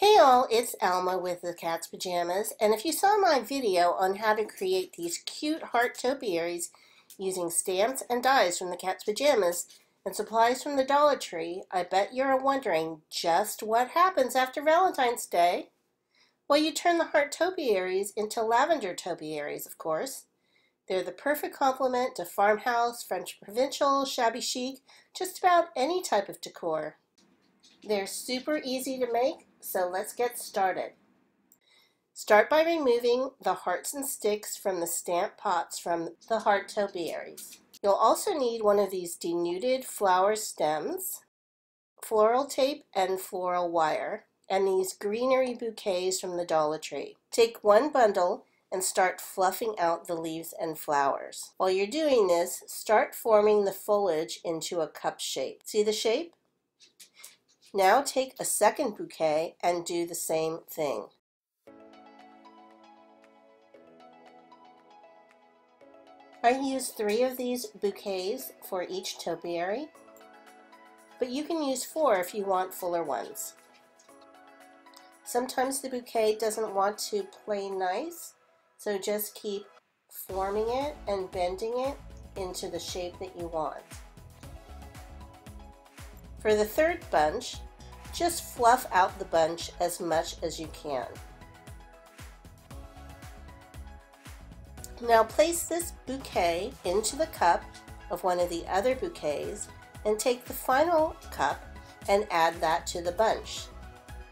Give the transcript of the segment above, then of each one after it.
Hey all, it's Alma with the Cat's Pajamas, and if you saw my video on how to create these cute heart topiaries using stamps and dies from the Cat's Pajamas and supplies from the Dollar Tree, I bet you're wondering just what happens after Valentine's Day. Well, you turn the heart topiaries into lavender topiaries, of course. They're the perfect complement to farmhouse, French provincial, shabby chic, just about any type of decor. They're super easy to make so let's get started. Start by removing the hearts and sticks from the stamp pots from the heart topiaries. You'll also need one of these denuded flower stems, floral tape and floral wire, and these greenery bouquets from the Dollar Tree. Take one bundle and start fluffing out the leaves and flowers. While you're doing this, start forming the foliage into a cup shape. See the shape? Now take a second bouquet and do the same thing. I use three of these bouquets for each topiary, but you can use four if you want fuller ones. Sometimes the bouquet doesn't want to play nice, so just keep forming it and bending it into the shape that you want. For the third bunch, just fluff out the bunch as much as you can. Now place this bouquet into the cup of one of the other bouquets and take the final cup and add that to the bunch.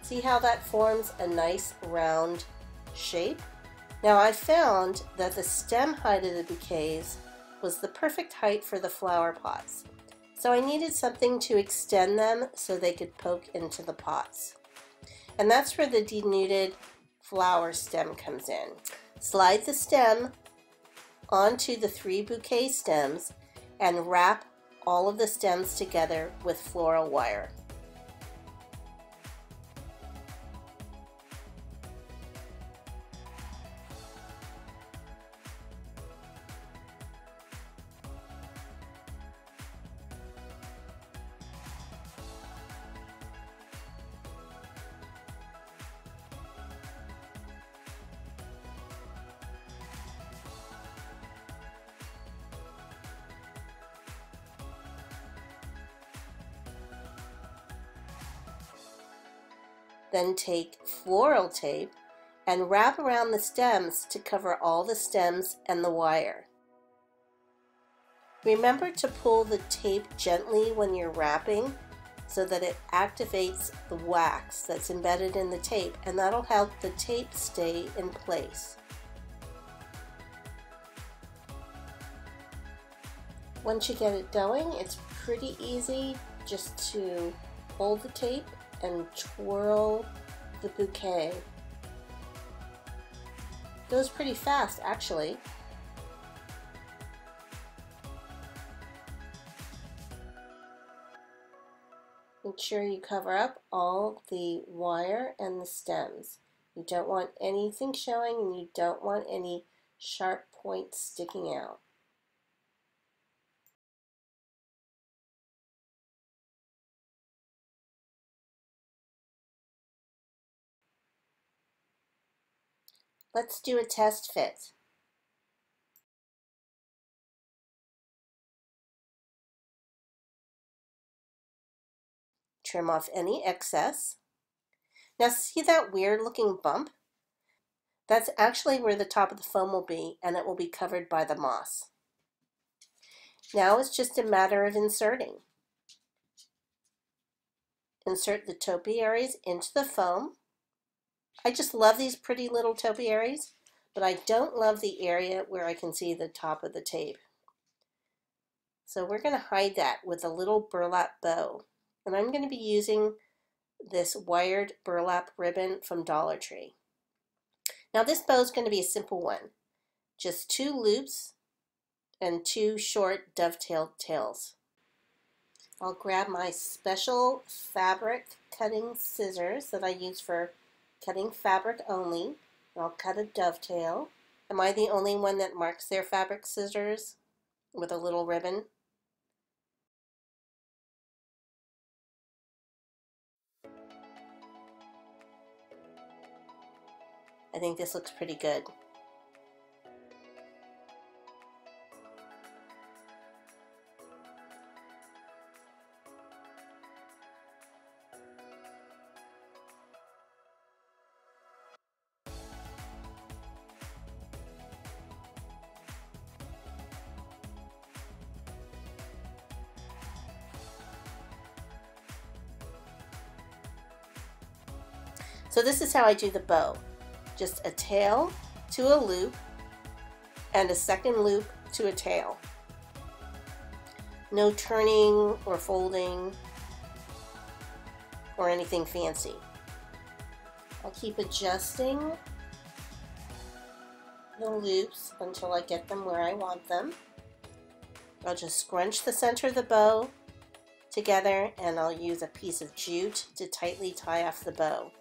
See how that forms a nice round shape? Now I found that the stem height of the bouquets was the perfect height for the flower pots. So I needed something to extend them so they could poke into the pots. And that's where the denuded flower stem comes in. Slide the stem onto the three bouquet stems and wrap all of the stems together with floral wire. Then take floral tape and wrap around the stems to cover all the stems and the wire. Remember to pull the tape gently when you're wrapping so that it activates the wax that's embedded in the tape and that'll help the tape stay in place. Once you get it going, it's pretty easy just to hold the tape and twirl the bouquet. Goes pretty fast, actually. Make sure you cover up all the wire and the stems. You don't want anything showing and you don't want any sharp points sticking out. Let's do a test fit. Trim off any excess. Now see that weird looking bump? That's actually where the top of the foam will be and it will be covered by the moss. Now it's just a matter of inserting. Insert the topiaries into the foam I just love these pretty little topiaries, but I don't love the area where I can see the top of the tape. So we're going to hide that with a little burlap bow. And I'm going to be using this wired burlap ribbon from Dollar Tree. Now this bow is going to be a simple one. Just two loops and two short dovetailed tails. I'll grab my special fabric cutting scissors that I use for cutting fabric only. I'll cut a dovetail. Am I the only one that marks their fabric scissors with a little ribbon? I think this looks pretty good. So this is how I do the bow. Just a tail to a loop and a second loop to a tail. No turning or folding or anything fancy. I'll keep adjusting the loops until I get them where I want them. I'll just scrunch the center of the bow together and I'll use a piece of jute to tightly tie off the bow.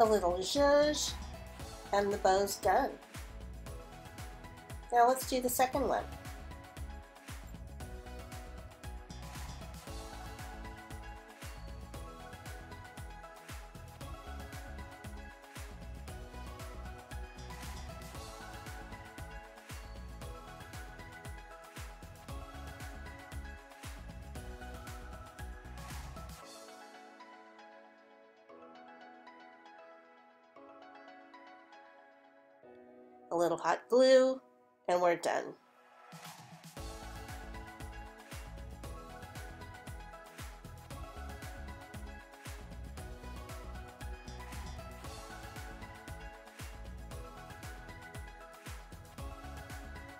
A little zhuzh, and the bow's done. Now let's do the second one. A little hot glue, and we're done.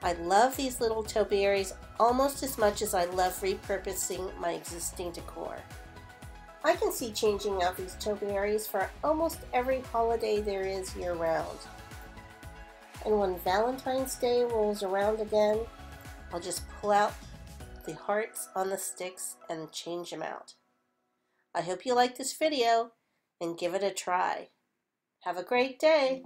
I love these little topiaries almost as much as I love repurposing my existing decor. I can see changing out these topiaries for almost every holiday there is year round. And when Valentine's Day rolls around again, I'll just pull out the hearts on the sticks and change them out. I hope you like this video and give it a try. Have a great day.